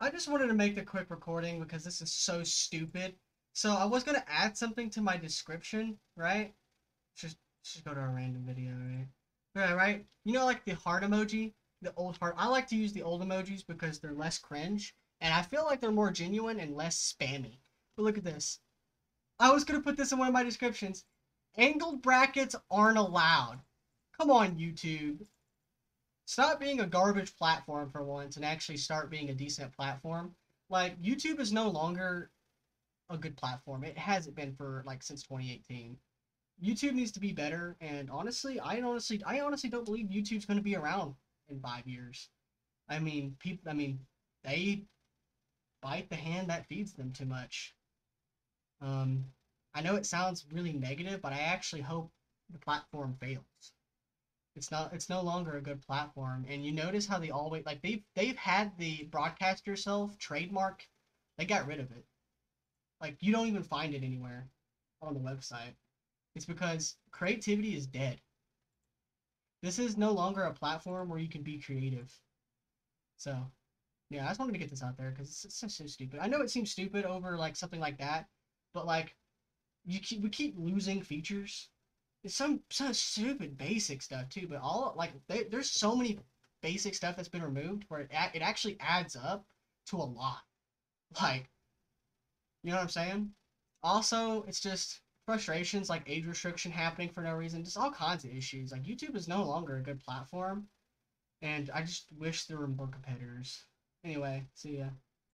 I just wanted to make the quick recording because this is so stupid. So I was gonna add something to my description, right? Just just go to a random video, right? Yeah, right. You know, like the heart emoji, the old heart. I like to use the old emojis because they're less cringe, and I feel like they're more genuine and less spammy. But look at this. I was gonna put this in one of my descriptions. Angled brackets aren't allowed. Come on, YouTube. Stop being a garbage platform for once and actually start being a decent platform. Like YouTube is no longer a good platform. It hasn't been for like since 2018. YouTube needs to be better and honestly, I honestly I honestly don't believe YouTube's going to be around in 5 years. I mean, people I mean, they bite the hand that feeds them too much. Um I know it sounds really negative, but I actually hope the platform fails. It's not. It's no longer a good platform. And you notice how they always like they've they've had the broadcast yourself trademark. They got rid of it. Like you don't even find it anywhere on the website. It's because creativity is dead. This is no longer a platform where you can be creative. So, yeah, I just wanted to get this out there because it's, it's so stupid. I know it seems stupid over like something like that, but like you keep we keep losing features some some stupid basic stuff too, but all like they, there's so many basic stuff that's been removed where it it actually adds up to a lot. Like, you know what I'm saying? Also, it's just frustrations like age restriction happening for no reason, just all kinds of issues. Like YouTube is no longer a good platform, and I just wish there were more competitors. Anyway, see ya.